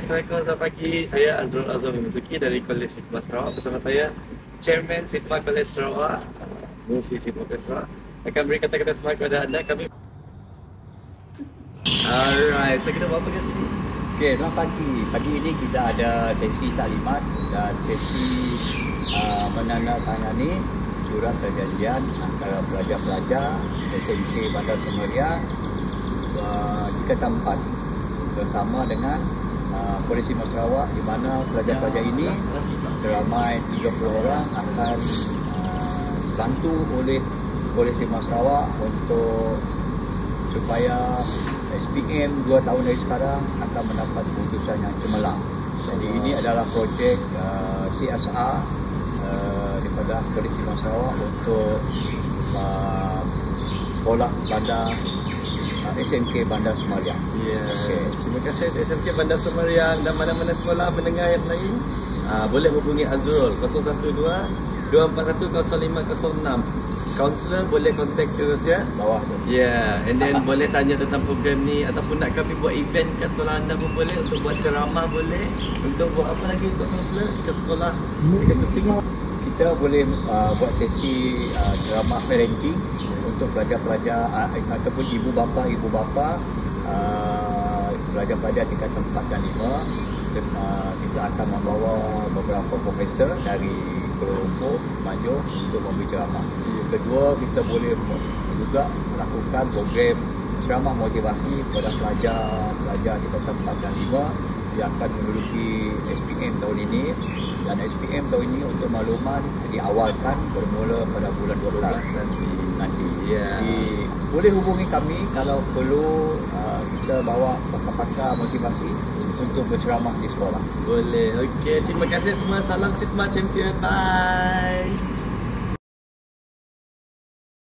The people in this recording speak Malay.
Assalamualaikum selamat pagi. Saya Azrul Azam Mizuki dari Kolej Sigma Sarawak bersama saya Chairman Sigma Kolej Sarawak, Musi Sigma Kolej Sarawak akan beri kata-kata semangat kepada anda. Kami Alright, so kita buat apa sini? Okey, selamat pagi. Pagi ini kita ada sesi taklimat dan sesi uh, menandatangani surat perjanjian antara pelajar-pelajar SMK Bandar Semeria uh, tiga tempat bersama dengan uh, Polisi Sarawak di mana pelajar-pelajar ini seramai 30 orang akan uh, bantu oleh Polisi Sarawak untuk supaya SPM 2 tahun dari sekarang akan mendapat keputusan yang cemerlang. Jadi ini adalah projek CSR uh, daripada Polisi Sarawak untuk sekolah bandar SMK Bandar Semaliang. Ya. Okey. Terima kasih SMK Bandar Semeriang dan mana-mana sekolah pendengar yang lain. Uh, boleh hubungi Azrul 012 241 0506. Kaunselor boleh kontak terus ya. Bawah tu. Ya, yeah. and then boleh tanya tentang program ni ataupun nak kami buat event kat sekolah anda pun boleh untuk buat ceramah boleh untuk buat apa lagi untuk kaunselor ke sekolah dekat Kuching. Kita boleh uh, buat sesi uh, drama parenting untuk pelajar-pelajar uh, ataupun ibu bapa ibu bapa uh, pelajar-pelajar tingkat 4 dan 5 kita, uh, kita akan membawa beberapa profesor dari Lumpur maju untuk memberi ceramah. Kedua kita boleh juga melakukan program ceramah motivasi kepada pelajar-pelajar tingkat 4 dan 5 yang akan menduduki SPM tahun ini dan SPM tahun ini untuk makluman diawalkan bermula pada bulan 12 nanti. Nanti. Ya. Jadi boleh hubungi kami kalau perlu uh, kita bawa pakar-pakar motivasi untuk berceramah di sekolah. Boleh. Okey, terima kasih semua. Salam Sigma Champion. Bye.